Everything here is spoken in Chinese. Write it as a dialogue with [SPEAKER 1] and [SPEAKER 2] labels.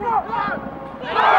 [SPEAKER 1] Go! g